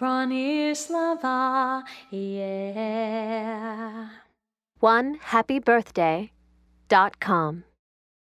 Bronislava, yeah. One happy birthday dot com.